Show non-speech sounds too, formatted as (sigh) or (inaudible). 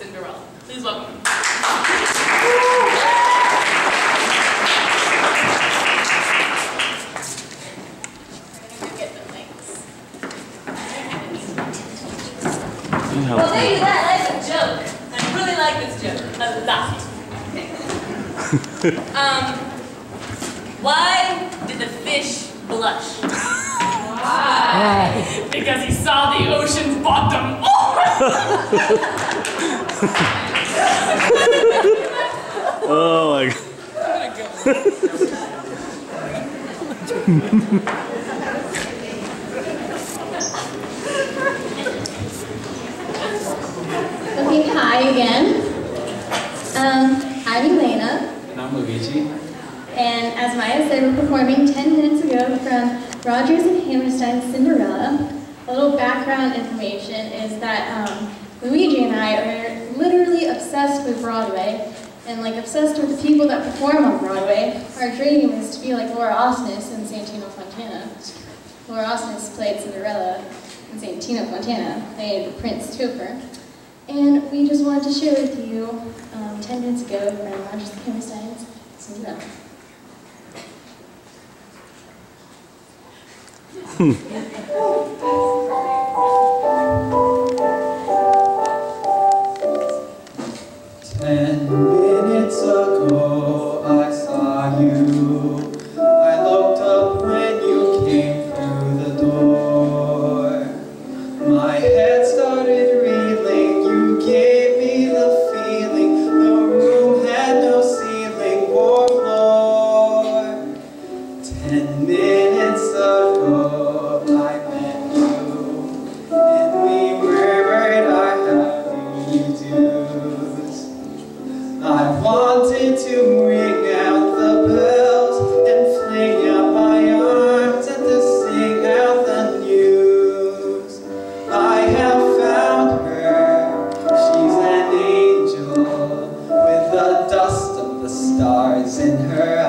Cinderella. Please welcome him. Well, there you that. That's a joke. I really like this joke a lot. (laughs) um, why did the fish blush? Why? (laughs) because he saw the ocean's bottom. (laughs) Oh my god. Okay, hi again. Um, I'm Elena, And I'm Luigi. and as Maya said, we're performing 10 minutes ago from Rodgers and Hammerstein's Cinderella. A little background information is that um, Luigi and I are literally obsessed with Broadway, and like obsessed with the people that perform on Broadway. Our dream is to be like Laura Osnes in Santino Fontana. Laura Osnes played Cinderella, and Santino Fontana played Prince Topher. And we just wanted to share with you um, 10 minutes ago from Rodgers and Hammerstein's Cinderella. Ten (laughs) (laughs) I wanted to ring out the bells and fling out my arms and to sing out the news. I have found her, she's an angel with the dust of the stars in her